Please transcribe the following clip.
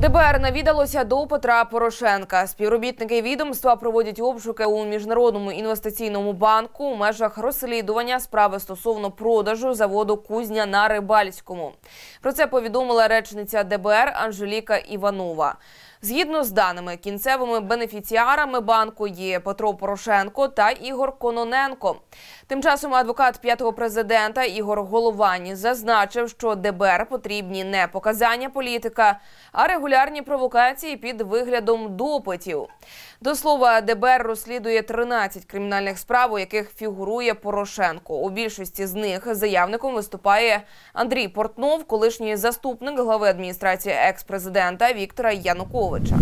ДБР навідалося до Петра Порошенка. Співробітники відомства проводять обшуки у міжнародному інвестиційному банку у межах розслідування справи стосовно продажу заводу Кузня на Рибальському. Про це повідомила речниця ДБР Анжеліка Іванова. Згідно з даними, кінцевими бенефіціарами банку є Петро Порошенко та Ігор Кононенко. Тим часом адвокат п'ятого президента Ігор Головані зазначив, що ДБР потрібні не показання політика, а регулярні провокації під виглядом допитів. До слова, ДБР розслідує 13 кримінальних справ, у яких фігурує Порошенко. У більшості з них заявником виступає Андрій Портнов, колишній заступник глави адміністрації екс-президента Віктора Януковича.